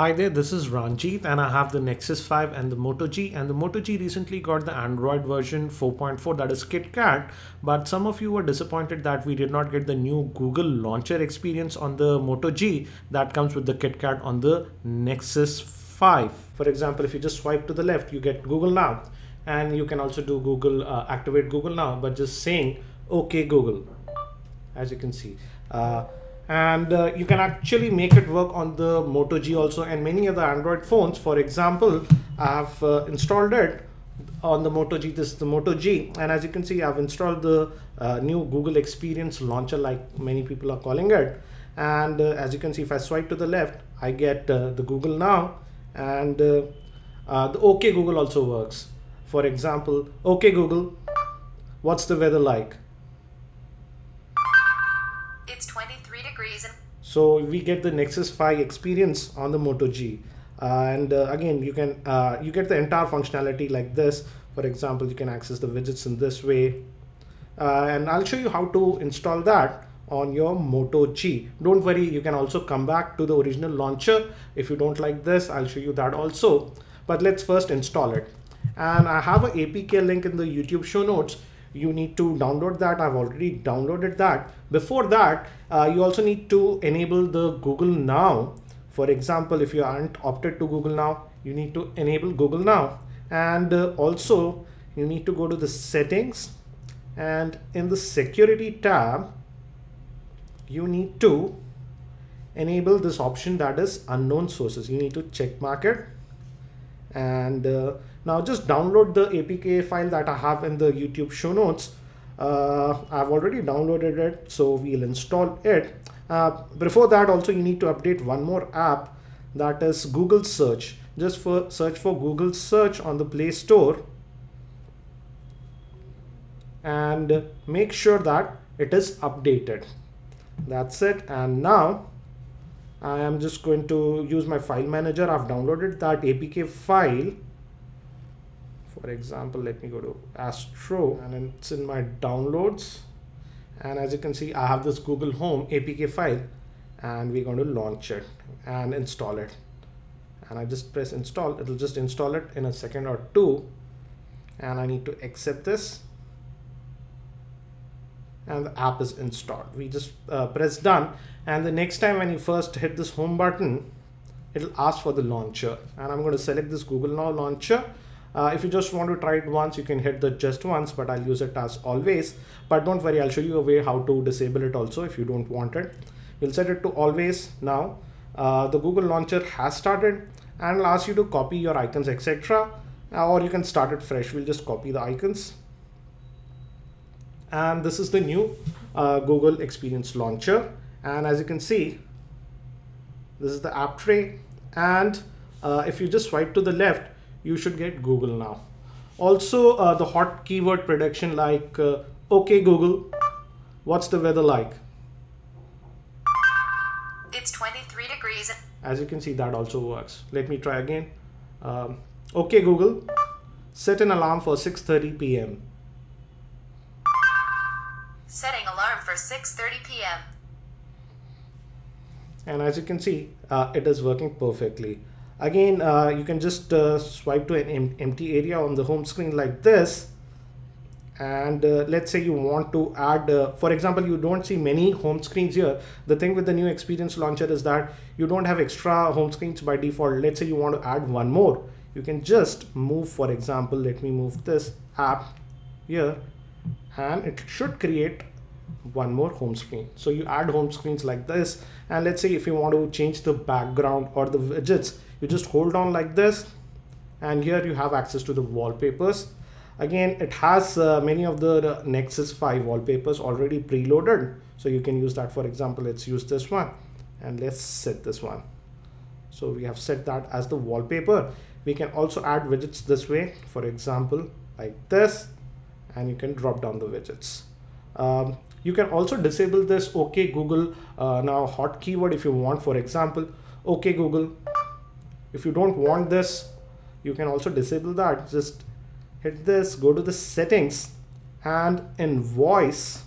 Hi there, this is Ranjit and I have the Nexus 5 and the Moto G and the Moto G recently got the Android version 4.4 that is KitKat but some of you were disappointed that we did not get the new Google launcher experience on the Moto G that comes with the KitKat on the Nexus 5. For example, if you just swipe to the left you get Google Now and you can also do Google uh, activate Google Now but just saying okay Google as you can see. Uh, and uh, you can actually make it work on the Moto G also and many other Android phones. For example, I have uh, installed it on the Moto G. This is the Moto G, and as you can see, I've installed the uh, new Google Experience Launcher, like many people are calling it. And uh, as you can see, if I swipe to the left, I get uh, the Google Now, and uh, the OK Google also works. For example, OK Google, what's the weather like? So we get the Nexus 5 experience on the Moto G. Uh, and uh, again, you can uh, you get the entire functionality like this. For example, you can access the widgets in this way. Uh, and I'll show you how to install that on your Moto G. Don't worry, you can also come back to the original launcher. If you don't like this, I'll show you that also. But let's first install it. And I have an APK link in the YouTube show notes you need to download that. I've already downloaded that. Before that uh, you also need to enable the Google Now. For example if you aren't opted to Google Now you need to enable Google Now. And uh, also you need to go to the settings. And in the security tab you need to enable this option that is unknown sources. You need to check mark it and uh, now just download the APK file that I have in the YouTube show notes. Uh, I've already downloaded it, so we'll install it. Uh, before that also you need to update one more app that is Google search. Just for search for Google search on the Play Store and make sure that it is updated. That's it. And now I am just going to use my file manager. I've downloaded that APK file. For example, let me go to Astro and it's in my downloads. And as you can see, I have this Google Home APK file and we're going to launch it and install it. And I just press install. It'll just install it in a second or two. And I need to accept this and the app is installed. We just uh, press done and the next time when you first hit this home button, it'll ask for the launcher and I'm going to select this Google Now launcher. Uh, if you just want to try it once, you can hit the just once, but I'll use it as always. But don't worry, I'll show you a way how to disable it also if you don't want it. We'll set it to always now. Uh, the Google launcher has started and it'll ask you to copy your icons, etc. Or you can start it fresh. We'll just copy the icons and this is the new uh, Google Experience Launcher. And as you can see this is the app tray. And uh, if you just swipe to the left you should get Google now. Also uh, the hot keyword prediction like uh, okay Google what's the weather like? It's 23 degrees as you can see that also works. Let me try again. Um, okay Google set an alarm for 6:30 p.m. 6.30 p.m. And as you can see, uh, it is working perfectly. Again, uh, you can just uh, swipe to an em empty area on the home screen like this. And uh, let's say you want to add, uh, for example, you don't see many home screens here. The thing with the new experience launcher is that you don't have extra home screens by default. Let's say you want to add one more. You can just move, for example, let me move this app here and it should create one more home screen. So you add home screens like this and let's say if you want to change the background or the widgets you just hold on like this and here you have access to the wallpapers. Again it has uh, many of the nexus 5 wallpapers already preloaded. So you can use that for example let's use this one and let's set this one. So we have set that as the wallpaper. We can also add widgets this way for example like this and you can drop down the widgets. Um, you can also disable this OK Google uh, now hot keyword if you want, for example, OK Google. If you don't want this, you can also disable that. Just hit this, go to the settings and in voice,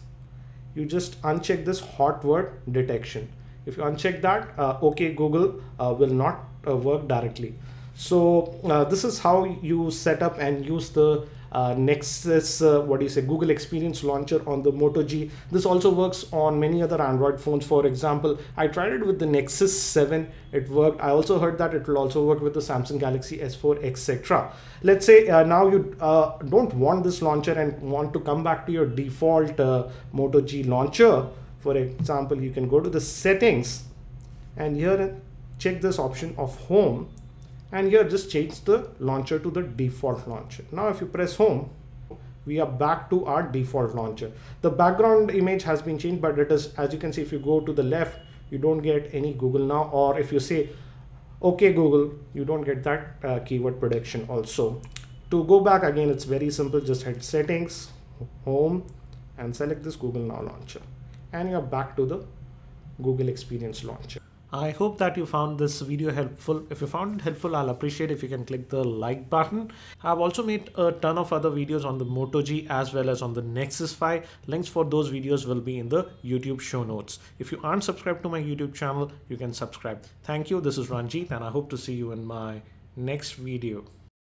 you just uncheck this hot word detection. if you uncheck that uh, okay google uh, will not uh, work directly so uh, this is how you set up and use the uh, Nexus, uh, what do you say, Google Experience Launcher on the Moto G. This also works on many other Android phones. For example, I tried it with the Nexus 7. It worked. I also heard that it will also work with the Samsung Galaxy S4, etc. Let's say uh, now you uh, don't want this launcher and want to come back to your default uh, Moto G launcher. For example, you can go to the settings and here check this option of home and here just change the launcher to the default launcher. Now if you press home, we are back to our default launcher. The background image has been changed, but it is, as you can see, if you go to the left, you don't get any Google now, or if you say, okay, Google, you don't get that uh, keyword prediction also. To go back again, it's very simple. Just hit settings, home, and select this Google Now launcher. And you're back to the Google Experience launcher. I hope that you found this video helpful. If you found it helpful, I'll appreciate if you can click the like button. I've also made a ton of other videos on the Moto G as well as on the Nexus 5. Links for those videos will be in the YouTube show notes. If you aren't subscribed to my YouTube channel, you can subscribe. Thank you. This is Ranjit and I hope to see you in my next video.